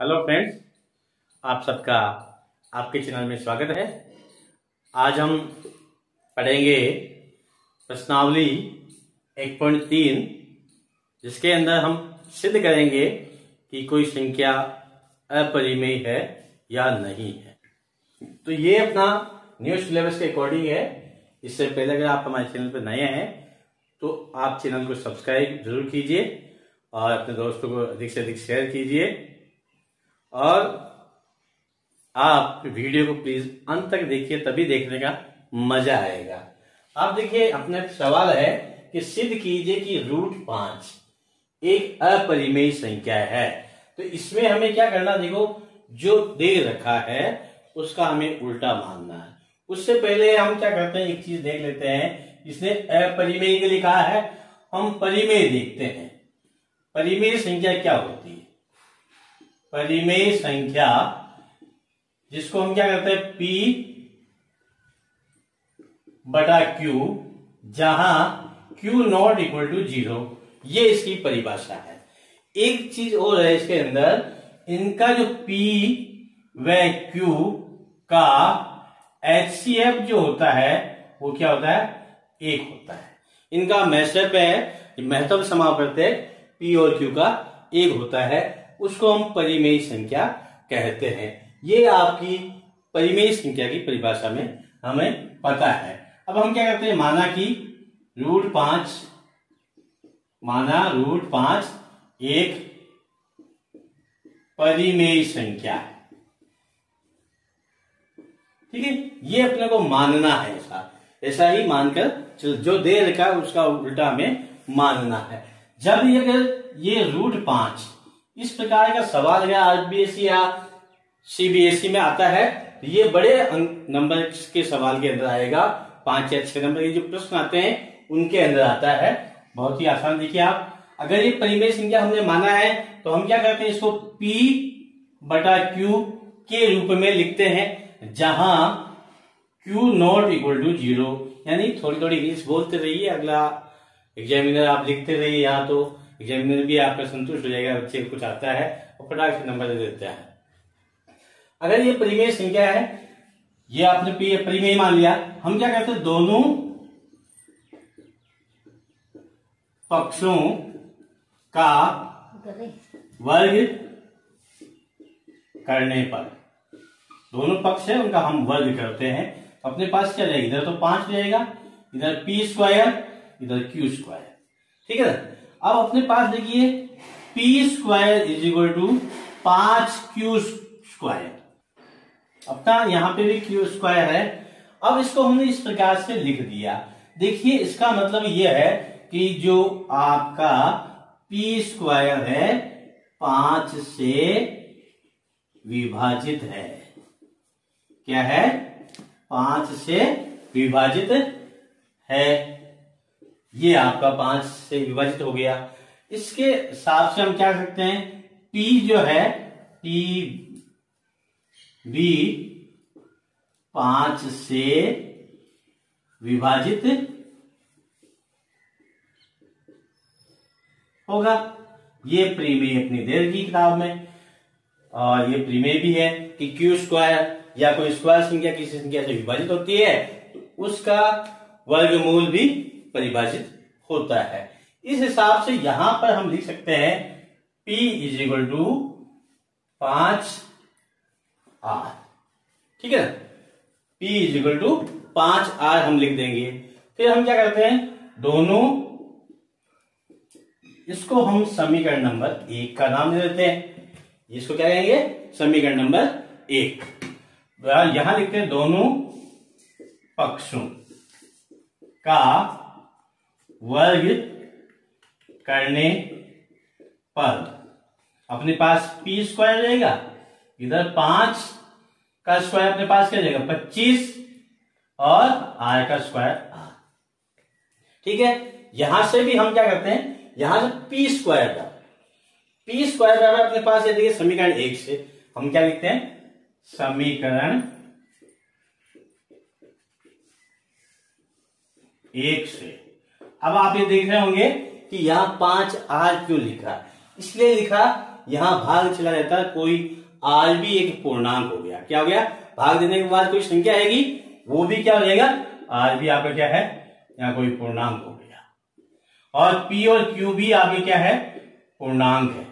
Hello friends, आप सबका आपके चैनल में स्वागत है। आज हम पढ़ेंगे प्रश्नावली 1.3 जिसके अंदर हम सिद्ध करेंगे कि कोई संख्या अपरिमेय है या नहीं है। तो ये अपना न्यू सिलेबस के अकॉर्डिंग है। इससे पहले अगर आप हमारे चैनल पर नए हैं तो आप चैनल को सब्सक्राइब ज़रूर कीजिए और अपने दोस्तों को अधिक से अधिक शेयर कीजिए। और आप वीडियो को प्लीज़ अंत तक देखिए, तभी देखने का मज़ा आएगा। आप देखिए, अपना सवाल है कि सिद्ध कीजिए कि रूट पाँच एक अपरिमेय संख्या है। तो इसमें हमें क्या करना देखो, जो दे रखा है, उसका हमें उल्टा मानना है। उससे पहले हम क्या करते हैं? एक चीज़ देख लेते हैं। इसने अपरिमेय लिखा है, हम परिमेय देखते हैं। परिमेय संख्या क्या होती है? परिमेय संख्या, जिसको हम क्या करते हैं? पी बटा क्यू जहाँ Q not equal to zero ये इसकी परिभाषा है। एक चीज़ और है इसके अंदर, इनका जो पी व क्यू का एचसीएफ जो होता है, वो क्या होता है? एक होता है। इनका मैसेप है, महत्व समावर्त पी और क्यू का एक होता है। उसको हम परिमेय संख्या कहते हैं। ये आपकी परिमेय संख्या की परिभाषा में हमें पता है। अब हम क्या करते हैं? माना कि रूट पाँच, माना रूट पाँच एक परिमेय संख्या। ठीक है? ये अपने को मानना है ऐसा। ऐसा ही मानकर जो दे रखा है उसका उल्टा में मानना है। जब ये अगर ये रूट पाँच इस प्रकार का सवाल या आरबीएससी या सीबीएसई में आता है। ये बड़े नंबर के सवाल के अंदर आएगा। पाँच या छह नंबर के जो प्रश्न आते हैं, उनके अंदर आता है। बहुत ही आसान देखिए आप। अगर ये परिमेय संख्या हमने माना है तो हम क्या करते हैं, इसको P बटा Q के रूप में लिखते हैं, जहाँ Q not equal to zero यानी थोड़ी थोड़ी इंग्लिश बोलते रहिए, अगला एग्जामिनर आप लिखते रहिए यहाँ तो। एग्जामिनर भी आपका संतुष्ट हो जाएगा, बच्चे कुछ आता है, और फटाक से नंबर दे देता है। अगर ये परिमेय संख्या है, ये आपने परिमेय मान लिया। हम क्या करते हैं? दोनों पक्षों का वर्ग करने पर, दोनों पक्ष है, उनका हम वर्ग करते हैं। अपने पास क्या रहेगा? इधर तो पाँच रहेगा, इधर पी स्क्वायर, इधर क्यू स्क्वायर। ठीक है अब अपने पास देखिए P square is equal to पाँच क्यू स्क्वायर अपना यहाँ पे भी क्यू स्क्वायर है। अब इसको हमने इस प्रकार से लिख दिया। देखिए, इसका मतलब यह है कि जो आपका पी स्क्वायर है, पाँच से विभाजित है। क्या है? पाँच से विभाजित है। ये आपका पाँच से विभाजित हो गया। इसके हिसाब से हम क्या करते हैं? पी जो है टी बी पाँच से विभाजित होगा। ये प्रीमेय अपनी देर की किताब में, और ये प्रीमेय भी है कि क्यू स्क्वायर या कोई स्क्वायर संख्या किसी संख्या से विभाजित होती है तो उसका वर्गमूल भी परिभाषित होता है। इस हिसाब से यहाँ पर हम लिख सकते हैं P इज़ इक्वल टू पाँच आर ठीक है P इज़ इक्वल टू पाँच आर हम लिख देंगे। फिर हम क्या करते हैं? दोनों इसको हम समीकरण नंबर एक का नाम दे देते हैं। इसको क्या कहेंगे? समीकरण नंबर एक। यहाँ लिखते हैं दोनों पक्षों का वर्ग करने पर अपने पास पी स्क्वायर रहेगा। इधर पाँच का स्क्वायर अपने पास क्या रहेगा? पच्चीस और आर का स्क्वायर आर ठीक है? यहाँ से भी हम क्या करते हैं? यहाँ से पी स्क्वायर का। पी स्क्वायर बराबर अपने पास ये देखिए समीकरण एक से हम क्या लिखते हैं? समीकरण एक से। अब आप ये देख रहे होंगे कि यहाँ पाँच आर क्यों लिखा? इसलिए लिखा, यहाँ भाग चला जाता है कोई आर भी एक पूर्णांक हो गया। क्या हो गया? भाग देने के बाद कोई संख्या आएगी, वो भी क्या हो जाएगा? आर भी आपका क्या है? यहाँ कोई पूर्णांक हो गया। और पी और क्यू भी आपके क्या है? पूर्णांक है।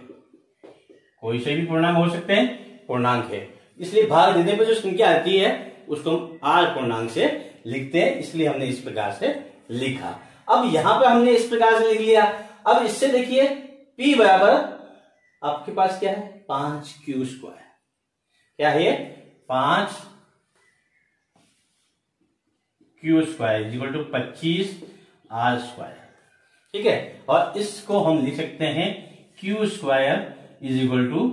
कोई से भी पूर्णांक हो सकते हैं, पूर्णांक है। इसलिए भाग देने पर जो संख्या आती है, उसको हम आर पूर्णांक से लिखते हैं। इसलिए हमने इस प्रकार से लिखा। अब यहाँ पर हमने इस प्रकार से लिख लिया। अब इससे देखिए, P बराबर आपके पास क्या है? पाँच क्यू स्क्वायर क्या है पाँच क्यू स्क्वायर इक्वल टू पच्चीस आर स्क्वायर ठीक है? और इसको हम लिख सकते हैं Q square is equal to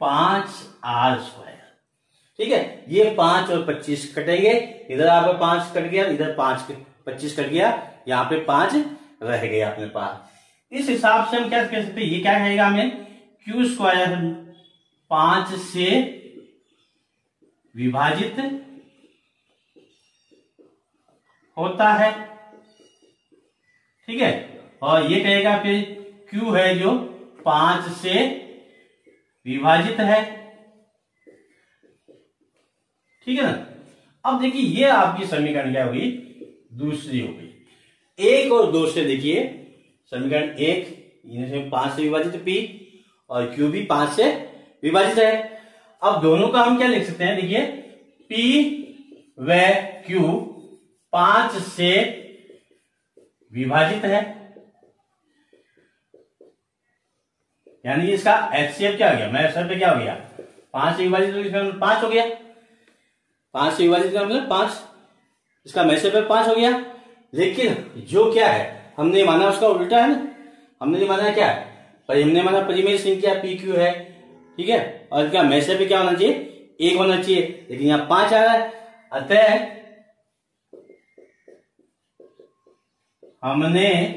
पाँच आर स्क्वायर ठीक है? ये पाँच और पच्चीस कटेंगे इधर आपका पाँच कट गया, इधर पाँच पच्चीस कट गया। यहाँ पे पाँच रह गए अपने पास। इस हिसाब से हम क्या कह सकते ये क्या कहेगा हमें? क्यू स्क्वायर पाँच से विभाजित होता है। ठीक है? और ये कहेगा फिर क्यू है जो पाँच से विभाजित है। ठीक है ना? अब देखिए, ये आपकी समीकरण क्या होगी दूसरी हो गई। एक और दो से देखिए, समीकरण एक पाँच से विभाजित पी और क्यू भी पाँच से विभाजित है। अब दोनों का हम क्या लिख सकते हैं? देखिए पी व क्यू पाँच से विभाजित है। यानी इसका एचसीएफ क्या हो गया? मैं सर पे क्या हो गया? पाँच से विभाजित तो पाँच हो गया। पाँच से विभाजित मतलब पाँच। इसका मैसेज पाँच हो गया। लेकिन जो क्या है, हमने माना उसका उल्टा है ना? हमने माना क्या? है हमने माना परिमेय संख्या पी क्यू है, ठीक है? और क्या मैसेज भी क्या होना चाहिए? एक होना चाहिए। लेकिन यहाँ पाँच आ रहा है। अतः हमने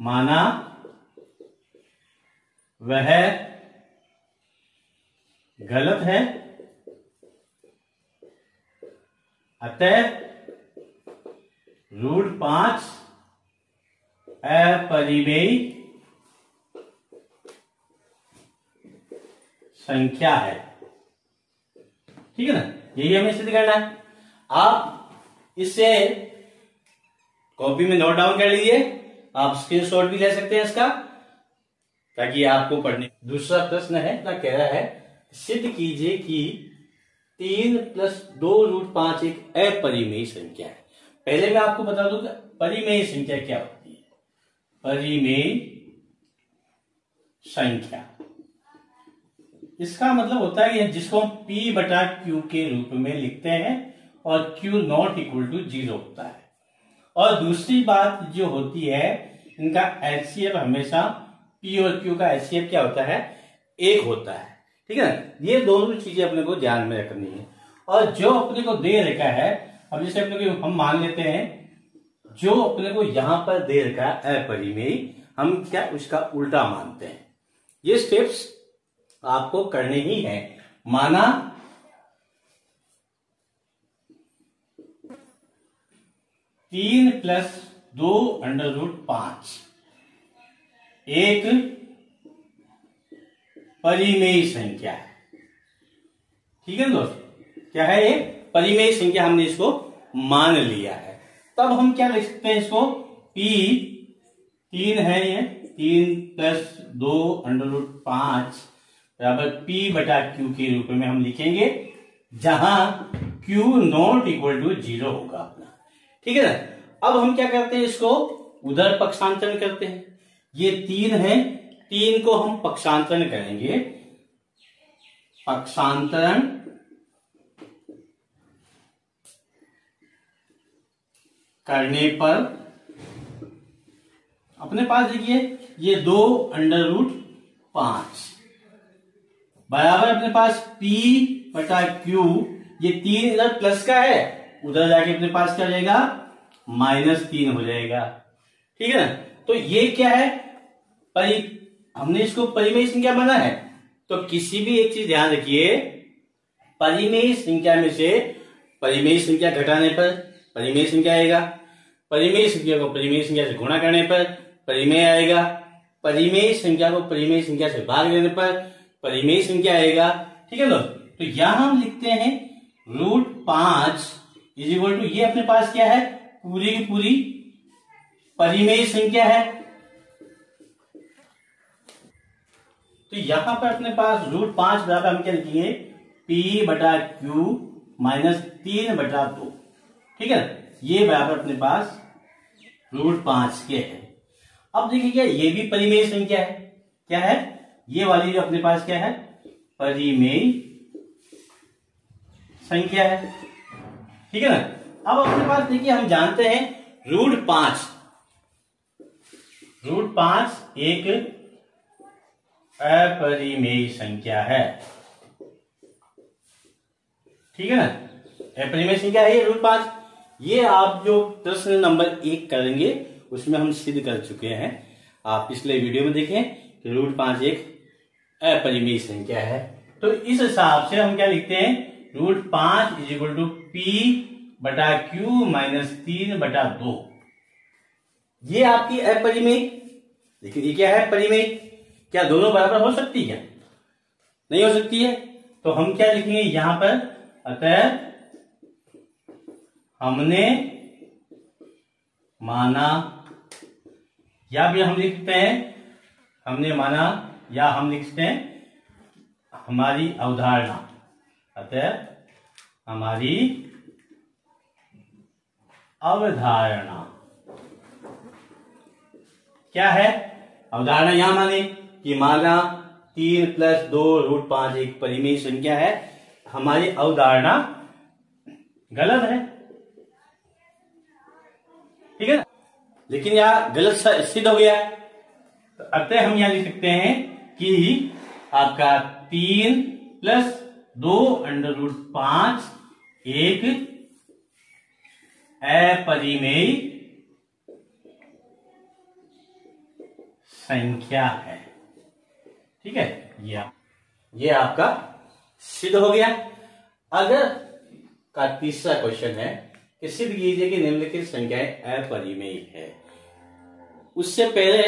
माना वह गलत है। अतः रूट पाँच, अपरिमेय संख्या है। ठीक है ना? यही हमें सिद्ध करना है। आप इसे कॉपी में नोट डाउन कर लीजिए। आप स्क्रीनशॉट भी ले सकते हैं इसका, ताकि आपको पढ़ने दूसरा प्रश्न है क्या कह रहा है, सिद्ध कीजिए कि तीन प्लस दो रूट पाँच एक अपरिमेय संख्या है। पहले मैं आपको बता दूँ कि परिमेय संख्या क्या होती है? परिमेय संख्या। इसका मतलब होता है कि जिसको हम P बटा Q के रूप में लिखते हैं और Q not equal to zero होता है। और दूसरी बात जो होती है, इनका एचसीएफ हमेशा P और Q का एचसीएफ क्या होता है? एक होता है। ठीक है ये दोनों चीज़ें अपने को ध्यान में रखनी है। और जो अपने को दे रखा है अब जैसे अपने को हम मान लेते हैं, जो अपने को यहाँ पर दे रखा है अपरिमेय, हम क्या उसका उल्टा मानते हैं। ये स्टेप्स आपको करने ही है। माना, तीन प्लस दो अंडर रूट पाँच। एक परिमेय संख्या ठीक है दोस्त? क्या है ये? परिमेय संख्या हमने इसको मान लिया है। तब हम क्या लिख सकते हैं इसको? P तीन है ये, तीन प्लस दो अंडर रूट पाँच बराबर P बटा Q के रूप में हम लिखेंगे, जहाँ Q not equal to zero होगा अपना। ठीक है ना? अब हम क्या करते हैं इसको? उधर पक्षांतरण करते हैं। ये तीन है, तीन को हम पक्षांतरण करेंगे। पक्षांतरण करने पर अपने पास देखिए, ये दो अंडर रूट पाँच। बराबर अपने पास P बटा Q, ये तीन इधर प्लस का है, उधर जाके अपने पास क्या जाएगा? माइनस तीन हो जाएगा। ठीक है ना? तो ये क्या है? परि, हमने इसको परिमेय संख्या माना है? तो किसी भी एक चीज़ ध्यान रखिए, परिमेय संख्या में से परिमेय संख्या घटाने पर परिमेय संख्या आएगा? परिमेय संख्या को परिमेय संख्या से गुणा करने पर परिमेय आएगा। परिमेय संख्या को परिमेय संख्या से भाग देने पर परिमेय संख्या आएगा। ठीक है दोस्त? तो यहाँ हम लिखते हैं रूट पाँच इज़ इक्वल टू, ये अपने पास क्या है? पूरी की पूरी परिमेय संख्या है। तो यहाँ पर अपने पास रूट पाँच बराबर हम क्या लिखेंगे? पी बटा क्यू माइनस तीन बटा दो। ठीक है ये बराबर अपने पास रूट पाँच के है। अब देखिए क्या, ये भी परिमेय संख्या है। क्या है? ये वाली जो अपने पास क्या है? परिमेय संख्या है। ठीक है ना? अब अपने पास देखिए, हम जानते हैं रूट पाँच। रूट पाँच एक अपरिमेय संख्या है। ठीक है ना? अपरिमेय संख्या है ये रूट पाँच। ये आप जो प्रश्न नंबर एक करेंगे, उसमें हम सिद्ध कर चुके हैं। आप पिछले वीडियो में देखें कि रूट पाँच एक अपरिमेय संख्या है। तो इस हिसाब से हम क्या लिखते हैं? रूट पाँच इज़ इक्वल टू पी बटा क्यू माइनस तीन बटा दो। ये आपकी अपरिमेय? लेकिन ये क्या है परिमेय क्या दोनों बराबर हो सकती है? नहीं हो सकती है? तो हम क्या लिखेंगे यहाँ पर? अतः हमने माना, या भी हम लिखते हैं, हमने माना, या हम लिखते हैं, हमारी अवधारणा। अतः हमारी अवधारणा। क्या है? अवधारणा यहाँ माने कि माना तीन प्लस दो रूट पाँच एक परिमेय संख्या है। हमारी अवधारणा गलत है। ठीक है? लेकिन यह गलत सिद्ध हो गया। तो अतः हम यहाँ लिख सकते हैं कि आपका तीन प्लस दो अंडर रूट पाँच एक अपरिमेय संख्या है। ठीक है? ये ये आपका सिद्ध हो गया। अगर का तीसरा क्वेश्चन है कि सिद्ध कीजिए कि निम्नलिखित संख्याएँ अपरिमेय है। उससे पहले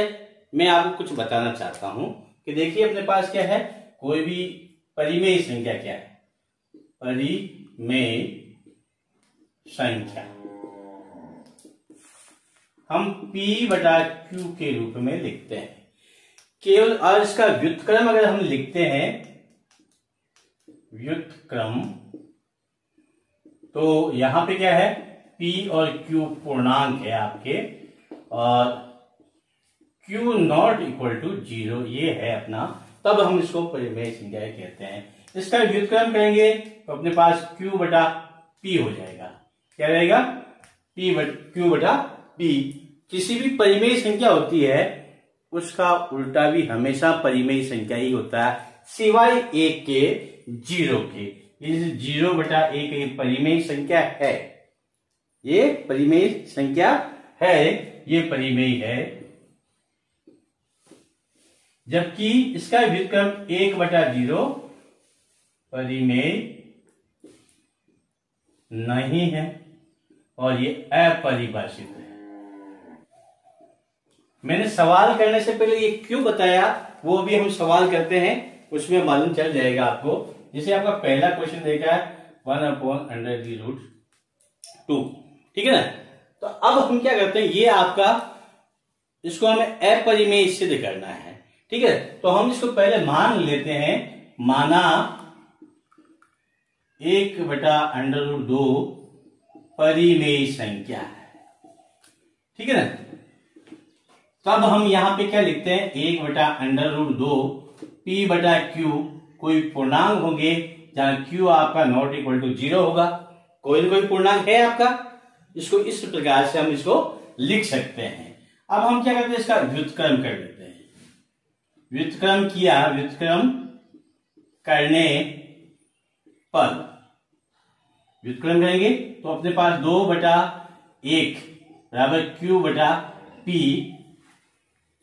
मैं आपको कुछ बताना चाहता हूँ कि देखिए अपने पास क्या है, कोई भी परिमेय संख्या क्या है? परिमेय संख्या। हम P बटा Q के रूप में लिखते हैं। केवल और इसका व्युतक्रम अगर हम लिखते हैं, व्युतक्रम तो यहाँ पे क्या है? P और Q पूर्णांक है आपके, और Q not equal to zero ये है अपना। तब हम इसको परिमेय संख्या कहते हैं। इसका व्युतक्रम करेंगे तो अपने पास Q बटा P हो जाएगा। क्या रहेगा? P बट, Q बटा P किसी भी परिमेय संख्या होती है, उसका उल्टा भी हमेशा परिमेय संख्या ही होता है, सिवाय एक के ज़ीरो के। ये ज़ीरो बटा एक एक परिमेय संख्या है। ये परिमेय संख्या है, ये परिमेय है। जबकि इसका व्युत्क्रम एक बटा ज़ीरो परिमेय नहीं है और ये अपरिभाषित है। मैंने सवाल करने से पहले ये क्यों बताया? वो भी हम सवाल करते हैं, उसमें मालूम चल जाएगा आपको। जैसे आपका पहला क्वेश्चन देखा है one upon hundred the root two ठीक है ना? तो अब हम क्या करते हैं, ये आपका, इसको हमें अपरिमेय सिद्ध करना है। ठीक है? तो हम इसको पहले मान लेते हैं, माना एक बटा अंडर रूट दो परिमेय संख्या है। ठीक है ना? तब हम यहाँ पे क्या लिखते हैं, एक बटा अंडर रूट दो पी बटा क्यू कोई पूर्णांक होंगे, जहाँ क्यू आपका नॉट इक्वल टू ज़ीरो होगा। कोई ना कोई पूर्णांक है आपका। इसको इस प्रकार से हम इसको लिख सकते हैं। अब हम क्या करते हैं, इसका व्युतक्रम कर देते हैं। व्युतक्रम किया, व्युतक्रम करने पर। व्युतक्रम करेंगे तो अपने पास दो बटा एक बराबर क्यू बटा पी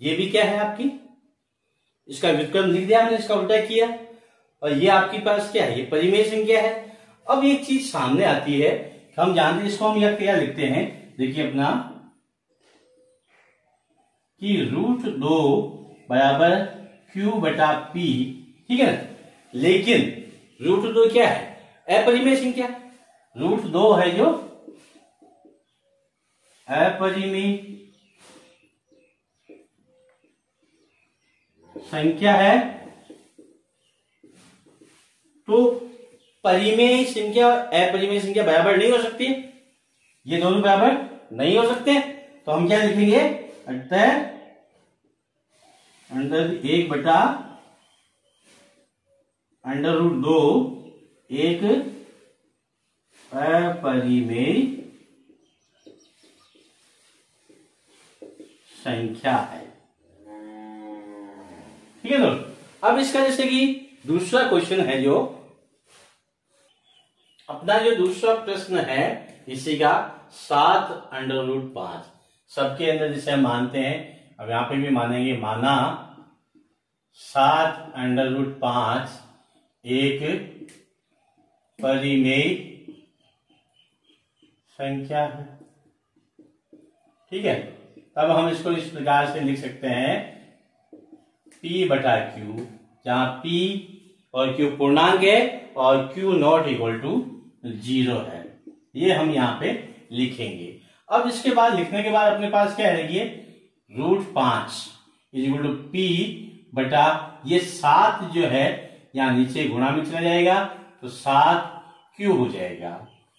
ये भी क्या है आपकी? इसका व्युतक्रम लिख दिया हमने, इसका उल्टा किया। और ये आपके पास क्या है? ये परिमेय संख्या है। अब एक चीज़ सामने आती है हम जानते हैं, इसको हम यह क्या लिखते हैं? देखिए अपना, कि रूट दो बराबर क्यू बटा पी, ठीक है ना? लेकिन रूट दो क्या है? अपरिमेय संख्या। रूट दो है जो अपरिमेय संख्या है। तो परिमेय संख्या, अपरिमेय संख्या बराबर नहीं हो सकती। ये दोनों बराबर नहीं हो सकते। तो हम क्या लिखेंगे? अतः अंडर एक बटा अंडर रूट दो, एक अपरिमेय संख्या है। ठीक है दोस्तों? अब इसका जैसे कि दूसरा क्वेश्चन है जो, अपना जो दूसरा प्रश्न है, इसी का सात अंडर रूट पाँच। सबके अंदर जिसे हम मानते हैं, अब यहाँ पे भी मानेंगे, माना सात अंडर रूट पाँच एक परिमेय संख्या है। ठीक है? अब हम इसको इस प्रकार से लिख सकते हैं, P बटा क्यू जहाँ P और Q पूर्णांक है और Q not equal to zero है। ये हम यहाँ पे लिखेंगे। अब इसके बाद लिखने के बाद अपने पास क्या है? ये रूट पाँच इज़ इक्वल टू पी बटा ये सात जो है, यहाँ नीचे गुणा में चला जाएगा तो सात क्यू हो जाएगा।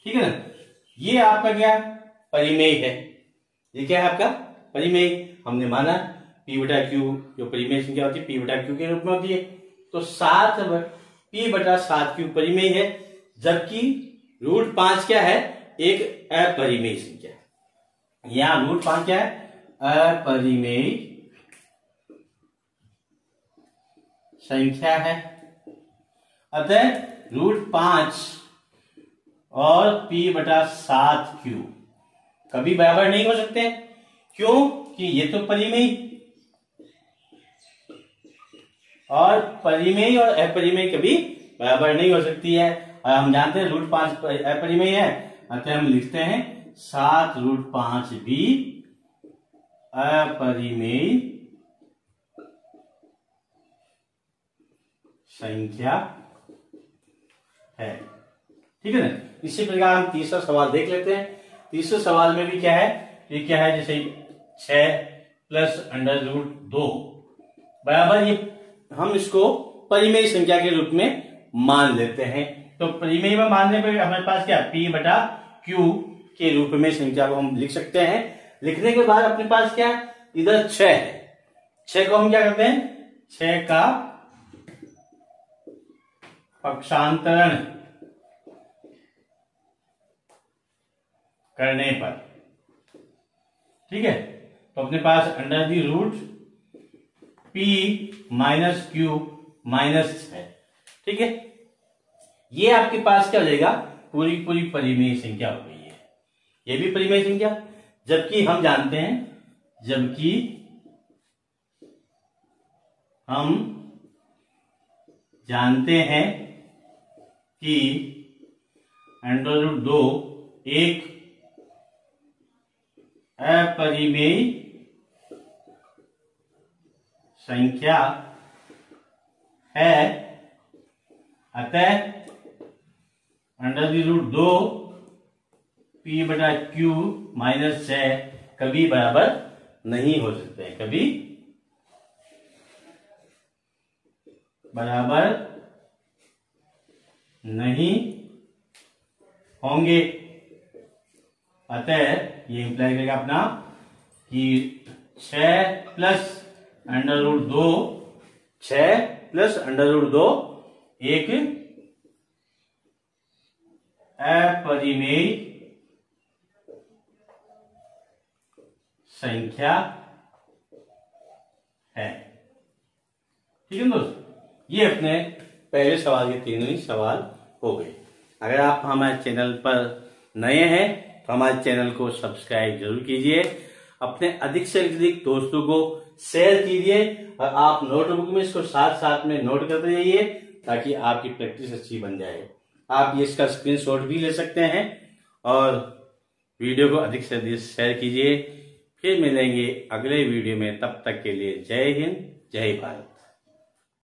ठीक है ना? ये आपका क्या परिमेय है। ये क्या है आपका? परिमेय। हमने माना पी बटा क्यू जो परिमेय संख्या होती है पी बटा क्यू के रूप में होती है। तो सात पी बटा सात क्यू परिमेय है जबकि रूट पाँच क्या है? एक अपरिमेय संख्या यहाँ रूट पाँच क्या है? अपरिमेय संख्या है। अतः रूट पाँच और पी बटा सात क्यू कभी बराबर नहीं हो सकते। क्यों? कि ये तो परिमेय और परिमेय और अपरिमेय कभी बराबर नहीं हो सकती है। हम जानते हैं रूट पाँच अपरिमेय है। अतः हम लिखते हैं, सात रूट पाँच भी अपरिमेय संख्या है। ठीक है ना? इसी प्रकार हम तीसरा सवाल देख लेते हैं। तीसरे सवाल में भी क्या है? ये क्या है? जैसे छ प्लस अंडर रूट दो। बराबर ये हम इसको परिमेय संख्या के रूप में मान लेते हैं। तो परिमेय में मानने पर हमारे पास क्या? पी बटा क्यू के रूप में संख्या को हम लिख सकते हैं। लिखने के बाद अपने पास क्या? इधर छ है। छ को हम क्या करते हैं? छ का पक्षांतरण करने पर। ठीक है? तो अपने पास under the root P minus Q minus है। ठीक है? ये आपके पास क्या हो जाएगा? पूरी पूरी परिमेय संख्या हो गई है। ये भी परिमेय संख्या? जबकि हम जानते हैं, जबकि हम जानते हैं कि अंडर रूट दो एक अपरिमेय संख्या है अतः अंडर दी रूट दो पी बटा क्यू माइनस छ कभी बराबर नहीं हो सकते कभी बराबर नहीं होंगे। अतः ये इंप्लाई करेगा अपना कि छ प्लस अंडर रूट दो छ प्लस अंडर रूट दो, एक। अपरिमेय संख्या है। ठीक है दोस्त? ये अपने पहले सवाल के तीनों ही सवाल हो गए। अगर आप हमारे चैनल पर नए हैं तो हमारे चैनल को सब्सक्राइब ज़रूर कीजिए। अपने अधिक से अधिक दोस्तों को शेयर कीजिए और आप नोटबुक में इसको साथ साथ में नोट करते जाइए ताकि आपकी प्रैक्टिस अच्छी बन जाए। आप इसका स्क्रीनशॉट भी ले सकते हैं और वीडियो को अधिक से अधिक शेयर कीजिए। फिर मिलेंगे अगले वीडियो में। तब तक के लिए जय हिंद, जय भारत।